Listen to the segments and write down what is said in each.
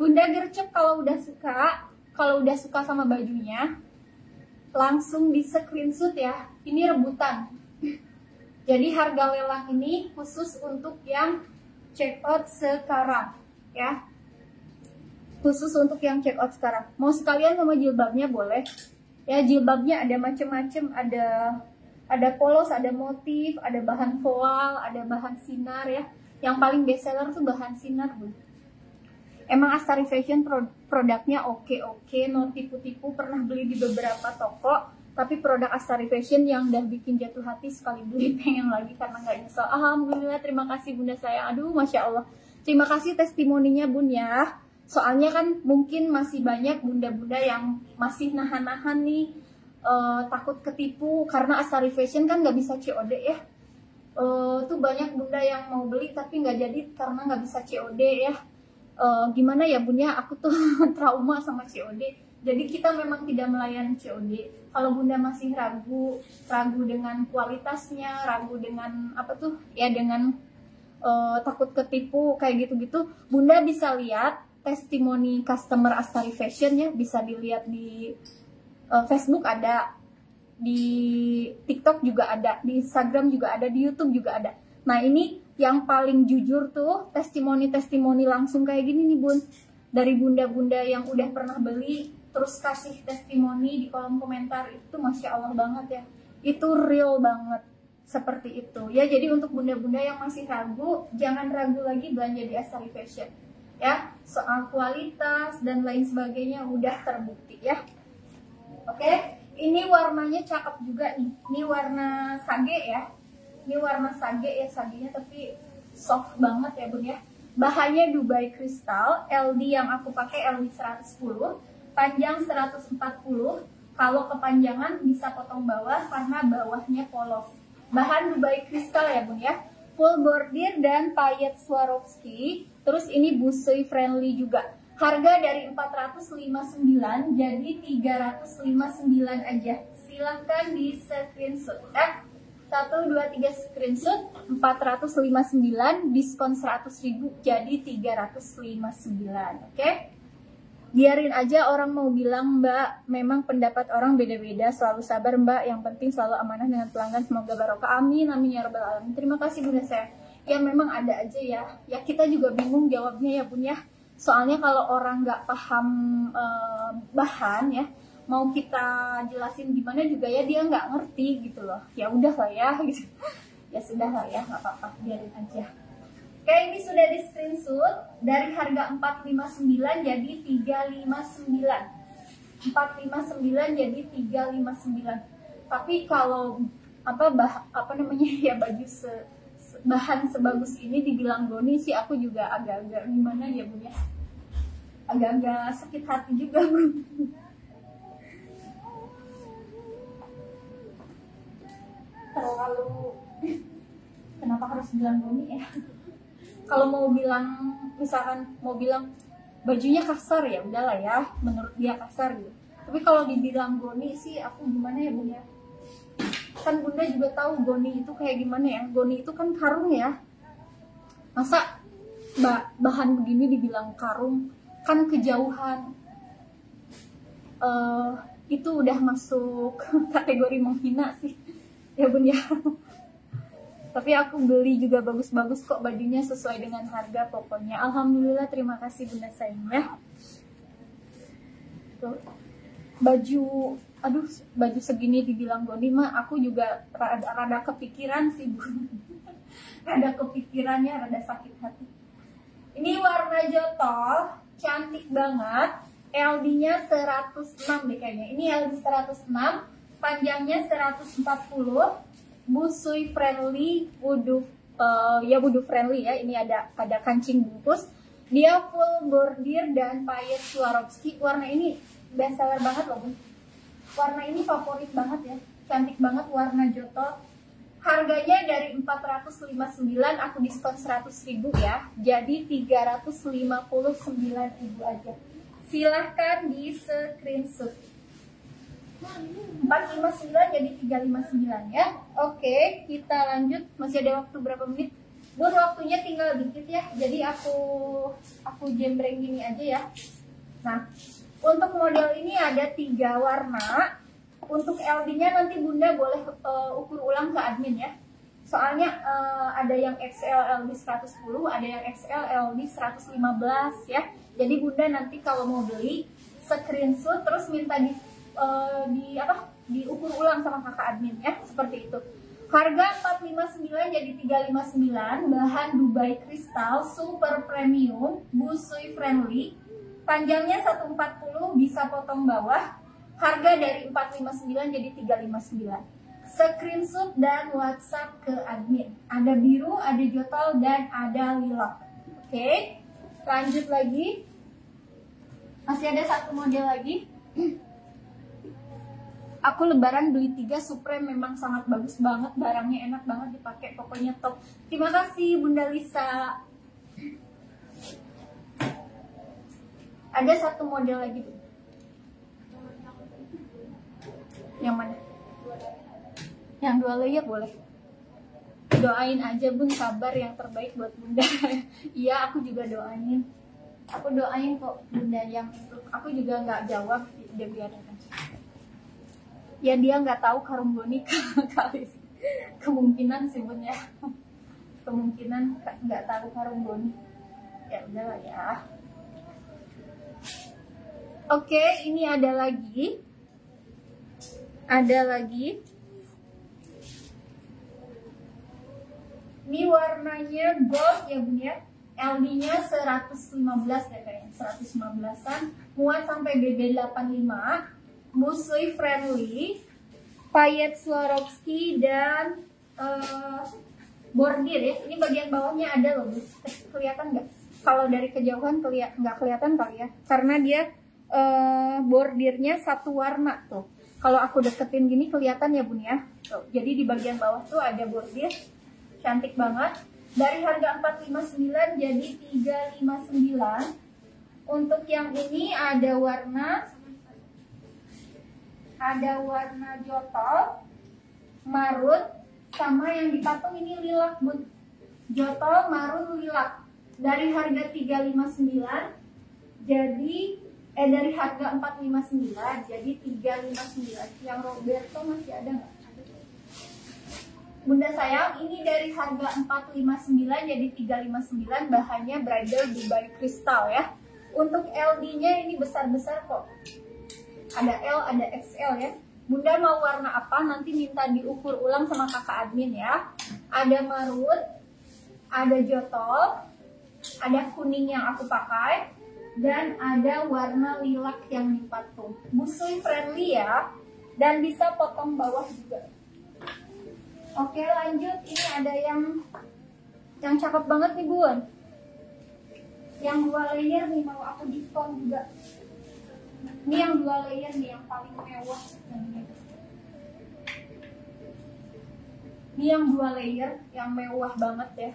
Bunda gercep kalau udah suka, kalau udah suka sama bajunya, langsung di screenshot ya. Ini rebutan. Jadi harga lelang ini khusus untuk yang check out sekarang ya. Khusus untuk yang check out sekarang. Mau sekalian sama jilbabnya boleh. Ya jilbabnya ada macem-macem, ada ada polos, ada motif, ada bahan voal, ada bahan sinar ya. Yang paling best seller tuh bahan sinar, Bu emang Astari Fashion produknya oke-oke, no tipu-tipu, pernah beli di beberapa toko, tapi produk Astari Fashion yang udah bikin jatuh hati sekali beli pengen lagi karena nggak nyesel. Alhamdulillah, terima kasih Bunda sayang. Aduh, Masya Allah. Terima kasih testimoninya Bun ya. Soalnya kan mungkin masih banyak bunda-bunda yang masih nahan-nahan nih, uh, takut ketipu karena Astari Fashion kan nggak bisa COD ya. Uh, tuh banyak bunda yang mau beli tapi nggak jadi karena nggak bisa COD ya uh, gimana ya bunda aku tuh trauma sama COD jadi kita memang tidak melayani COD kalau bunda masih ragu ragu dengan kualitasnya ragu dengan apa tuh? Ya dengan uh, takut ketipu kayak gitu-gitu bunda bisa lihat testimoni customer Astari Fashion ya bisa dilihat di uh, Facebook ada di TikTok juga ada di Instagram juga ada di YouTube juga ada. Nah ini yang paling jujur tuh testimoni-testimoni langsung kayak gini nih bun. Dari bunda-bunda yang udah pernah beli terus kasih testimoni di kolom komentar itu masya Allah banget ya. Itu real banget seperti itu. Ya jadi untuk bunda-bunda yang masih ragu jangan ragu lagi belanja di Astari Fashion. Ya soal kualitas dan lain sebagainya udah terbukti ya. Oke ini warnanya cakep juga nih. Ini warna sage ya ini warna sage ya sagenya tapi soft banget ya bun ya. Bahannya Dubai Crystal LD yang aku pakai LD 110 panjang 140 kalau kepanjangan bisa potong bawah karena bawahnya polos. Bahan Dubai Crystal ya bun ya. Full bordir dan payet Swarovski. Terus ini busui friendly juga. Harga dari 459 jadi 359 aja. Silahkan di screenshot eh 1, 2, 3 screenshot. 459 diskon 100 ribu jadi 359 oke? Biarin aja orang mau bilang mbak memang pendapat orang beda-beda. Selalu sabar mbak. Yang penting selalu amanah dengan pelanggan. Semoga barokah. Amin amin ya rabbal alamin. Terima kasih bunda saya ya memang ada aja ya. Ya kita juga bingung jawabnya ya bun ya. Soalnya kalau orang nggak paham uh, bahan ya mau kita jelasin gimana juga ya dia nggak ngerti gitu loh. Ya udah lah ya gitu. Ya sudah lah ya nggak apa-apa biarin aja. Oke ini sudah di screenshot dari harga 459 jadi 359 459 jadi 359 tapi kalau apa bah apa namanya ya baju se, se bahan sebagus ini dibilang goni sih aku juga agak-agak gimana ya bun ya? Agak-agak sakit hati juga terlalu kenapa harus bilang Goni ya? Kalau mau bilang misalkan mau bilang bajunya kasar ya udahlah ya menurut dia kasar gitu. Tapi kalau dibilang Goni sih aku gimana ya bunda? Kan bunda juga tahu Goni itu kayak gimana ya. Goni itu kan karung ya. Masa bah bahan begini dibilang karung? Kan kejauhan. Uh, itu udah masuk kategori menghina sih ya bun ya. Tapi aku beli juga bagus-bagus kok bajunya sesuai dengan harga pokoknya. Alhamdulillah terima kasih bunda sayang ya. Baju aduh baju segini dibilang Goni mah aku juga rada, rada kepikiran sih bun. Rada kepikirannya rada sakit hati. Ini warna jotol cantik banget. LD nya 106 deh kayaknya. Ini LD 106 panjangnya 140 busui friendly wudu uh, ya wudu friendly ya ini ada ada kancing bungkus. Dia full bordir dan payet Swarovski. Warna ini best seller banget loh bun warna ini favorit banget ya cantik banget warna joto. Harganya dari 459 aku diskon 100 ribu ya. Jadi 359 ribu aja. Silahkan di screenshot 459 jadi 359 ya. Oke, kita lanjut. Masih ada waktu berapa menit? Bun waktunya tinggal dikit ya, jadi aku aku jembreng gini aja ya. Nah, untuk model ini ada tiga warna. Untuk LD-nya nanti bunda boleh uh, ukur ulang ke admin ya. Soalnya uh, ada yang XL LD 110, ada yang XL LD 115 ya. Jadi bunda nanti kalau mau beli screenshot terus minta di uh, di apa? diukur ulang sama kakak admin ya, seperti itu. Harga 459 jadi 359, bahan Dubai Crystal super premium, busui friendly, panjangnya 140 bisa potong bawah, harga dari 459 jadi 359. Screenshot dan WhatsApp ke admin. Ada biru, ada jotol dan ada lilak. Oke, lanjut lagi. Masih ada satu model lagi. aku lebaran beli tiga Supreme memang sangat bagus banget barangnya enak banget dipakai pokoknya top. Terima kasih Bunda Lisa. Ada satu model lagi tuh. Yang mana? Yang dua layer boleh. Doain aja bun kabar yang terbaik buat bunda. Iya aku juga doain. Aku doain kok bunda yang aku juga nggak jawab dia biarin ya dia nggak tahu karung boneka kali kemungkinan sih bun ya. Kemungkinan nggak tahu karung boni ya udah ya. Oke ini ada lagi. Ada lagi. Ini warnanya gold ya bun ya. LD nya 115 ya kayaknya 115an muat sampai BB 85 Musli Friendly, Payet Swarovski dan uh, bordir ya. Ini bagian bawahnya ada loh, kelihatan nggak? Kalau dari kejauhan kelihat nggak kelihatan kali ya, karena dia uh, bordirnya satu warna tuh. Kalau aku deketin gini kelihatan ya bun ya. Tuh, jadi di bagian bawah tuh ada bordir, cantik banget. Dari harga 459 jadi 359. Untuk yang ini ada warna ada warna jotol, marun, sama yang dipatung ini lilac bun. Jotol, marun, lilac. Dari harga 359 jadi eh dari harga 459 jadi 359. Yang Roberto masih ada nggak? Bunda sayang, ini dari harga 459 jadi 359 bahannya bridal Dubai Crystal ya. Untuk LD-nya ini besar-besar kok ada L, ada XL ya. Bunda mau warna apa nanti minta diukur ulang sama kakak admin ya. Ada marun, ada jotol, ada kuning yang aku pakai, dan ada warna lilac yang dipatung. Busui friendly ya, dan bisa potong bawah juga. Oke lanjut, ini ada yang yang cakep banget nih bun. Yang dua layer nih mau aku diskon juga. Ini yang dua layer nih yang paling mewah. Ini yang dua layer yang mewah banget ya.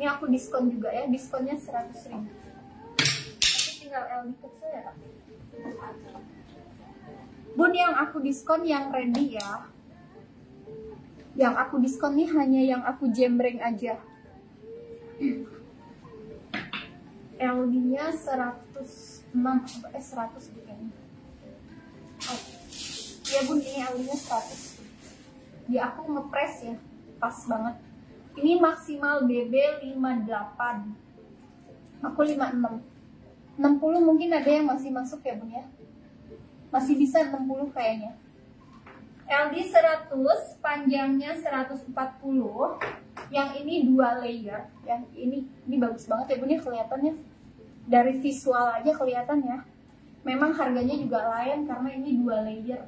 Ini aku diskon juga ya, diskonnya 100 ribu. Tapi tinggal L kecil ya. Bun yang aku diskon yang ready ya. Yang aku diskon nih hanya yang aku jembreng aja. LD-nya 106 eh 100 gitu oh. ya bun ini LD-nya 100 di aku ngepres ya pas banget. Ini maksimal BB 58 aku 56 60 mungkin ada yang masih masuk ya bun ya? Masih bisa 60 kayaknya. LD 100 panjangnya 140 yang ini dua layer. Yang ini ini bagus banget ya bun ya kelihatannya dari visual aja kelihatan ya. Memang harganya juga lain karena ini dua layer.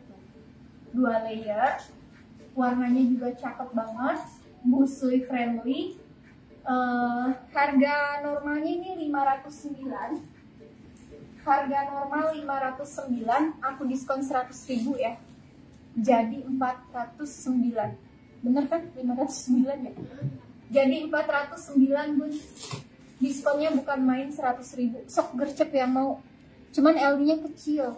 Dua layer. Warnanya juga cakep banget. Busui friendly. Uh, harga normalnya ini 509 harga normal 509 aku diskon 100 ribu ya. Jadi 409 bener kan? 509 ya? Jadi 409 bun. Diskonnya bukan main 100 ribu. Sok gercep yang mau. Cuman LD nya kecil.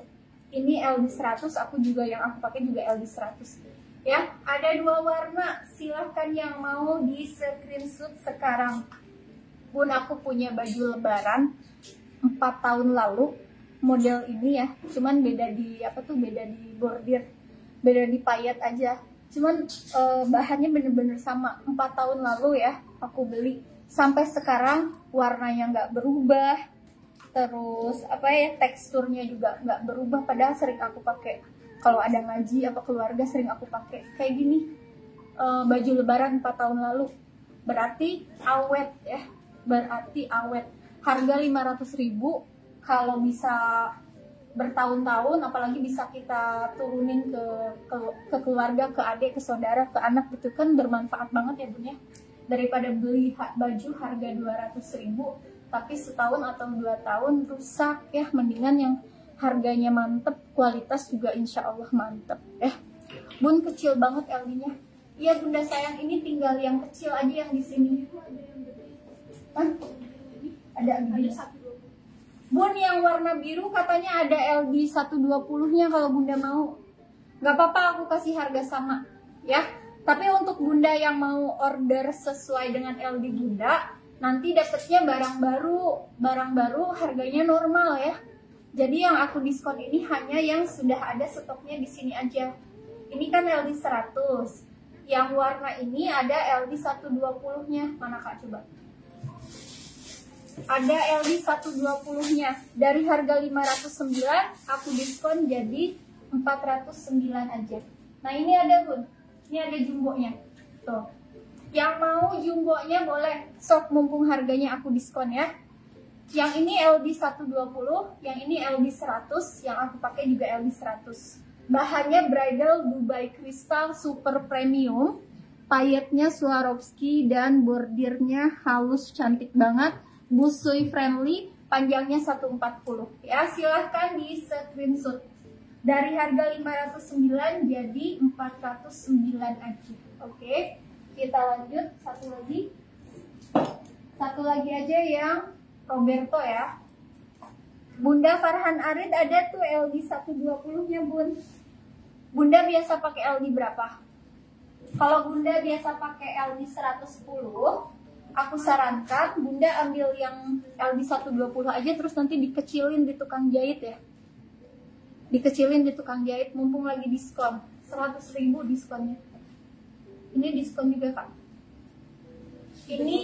Ini LD 100 aku juga yang aku pakai juga LD 100 ya ada dua warna. Silahkan yang mau di screenshot sekarang. Bun aku punya baju lebaran empat tahun lalu. Model ini ya. Cuman beda di apa tuh beda di bordir. Beda di payet aja cuman e, bahannya bener-bener sama. Empat tahun lalu ya aku beli. Sampai sekarang warnanya nggak berubah. Terus apa ya teksturnya juga nggak berubah. Padahal sering aku pakai. Kalau ada ngaji apa keluarga sering aku pakai. Kayak gini. Uh, baju lebaran 4 tahun lalu. Berarti awet ya. Berarti awet. Harga 500 ribu. Kalau bisa bertahun-tahun apalagi bisa kita turunin ke, ke ke keluarga ke adik ke saudara ke anak gitu kan bermanfaat banget ya bun ya. Daripada beli baju harga 200 ribu tapi setahun atau dua tahun rusak ya mendingan yang harganya mantep kualitas juga insya Allah mantep eh bun kecil banget LD nya iya bunda sayang ini tinggal yang kecil aja yang di sini. Hah? ada ada satu Bun yang warna biru katanya ada LD 120 nya kalau bunda mau. Nggak apa-apa aku kasih harga sama ya. Tapi untuk bunda yang mau order sesuai dengan LD bunda nanti dapetnya barang baru. Barang baru harganya normal ya. Jadi yang aku diskon ini hanya yang sudah ada stoknya di sini aja. Ini kan LD 100 yang warna ini ada LD 120 nya mana kak? Coba ada LD 120 nya dari harga 509 aku diskon jadi 409 aja nah ini ada bun ini ada jumbonya tuh yang mau jumbonya boleh sok mumpung harganya aku diskon ya. Yang ini LD 120, yang ini LD 100, yang aku pakai juga LD 100. Bahannya bridal Dubai Crystal Super Premium. Payetnya Swarovski dan bordirnya halus cantik banget. Busui friendly, panjangnya 140. Ya, silahkan di screenshot. Dari harga 509 jadi 409 aja. Oke. Kita lanjut satu lagi satu lagi aja yang Roberto ya Bunda Farhan Arid ada tuh LD 120 nya bun Bunda biasa pakai LD berapa? Kalau Bunda biasa pakai LD 110 Aku sarankan Bunda ambil yang LD 120 aja Terus nanti dikecilin di tukang jahit ya. Dikecilin di tukang jahit Mumpung lagi diskon. 100 ribu diskonnya. Ini diskon juga kak. Ini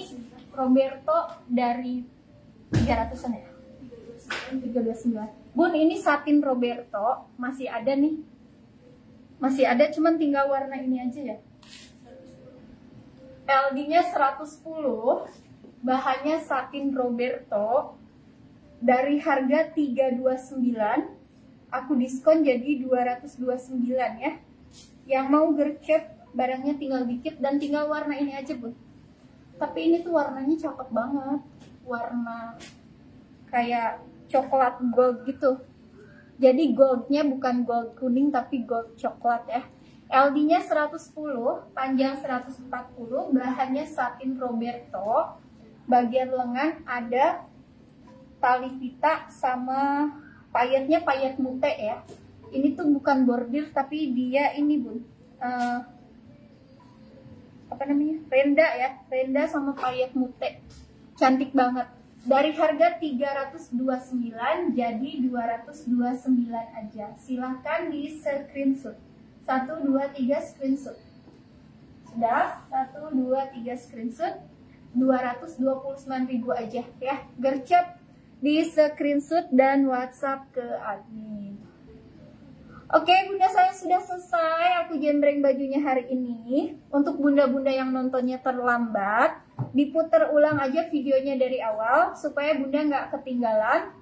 Roberto dari 300an ya? 329 Bun ini satin Roberto masih ada nih. Masih ada cuman tinggal warna ini aja ya LD nya 110 bahannya satin Roberto dari harga 329 aku diskon jadi 229 ya. Yang mau gercep barangnya tinggal dikit dan tinggal warna ini aja bun tapi ini tuh warnanya cakep banget. Warna kayak coklat gold gitu. Jadi goldnya bukan gold kuning tapi gold coklat ya LD nya 110 panjang 140 bahannya satin Roberto. Bagian lengan ada tali pita sama payetnya payet mute ya. Ini tuh bukan bordir tapi dia ini bun. Uh, apa namanya? Renda ya renda sama payet mute. Cantik banget. Dari harga 329 jadi 229 aja. Silahkan di screenshot 1 2 3 screenshot sudah 1 2 3 screenshot 229 ribu aja ya gercep di screenshot dan whatsapp ke admin Oke, bunda saya sudah selesai. Aku jembreng bajunya hari ini. Untuk bunda-bunda yang nontonnya terlambat, diputar ulang aja videonya dari awal supaya bunda nggak ketinggalan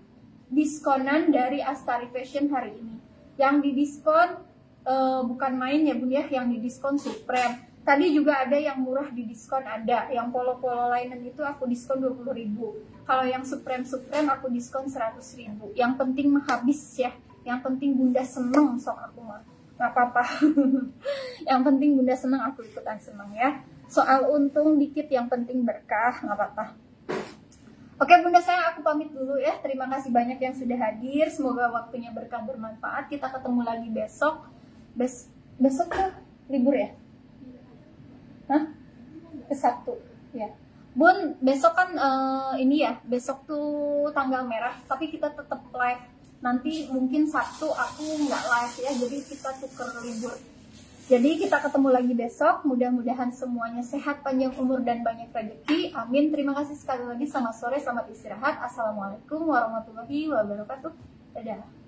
diskonan dari Astari Fashion hari ini. Yang didiskon uh, bukan main ya bunda, yang didiskon Supreme. Tadi juga ada yang murah di diskon ada, yang polo-polo linen itu aku diskon 20.000. Kalau yang Supreme Supreme aku diskon 100.000. Yang penting mah habis ya. Yang penting bunda seneng sok aku mah. Nggak apa-apa. Yang penting bunda seneng aku ikutan seneng ya. Soal untung dikit yang penting berkah nggak apa-apa. Oke bunda saya aku pamit dulu ya. Terima kasih banyak yang sudah hadir. Semoga waktunya berkah bermanfaat. Kita ketemu lagi besok Bes Besok tuh libur ya? Hah? ke Sabtu ya. Bun besok kan uh, ini ya besok tuh tanggal merah tapi kita tetap live. Nanti mungkin Sabtu aku nggak live ya jadi kita tuker libur. Jadi kita ketemu lagi besok mudah-mudahan semuanya sehat panjang umur dan banyak rezeki. Amin. Terima kasih sekali lagi. Selamat sore selamat istirahat. Assalamualaikum warahmatullahi wabarakatuh. Dadah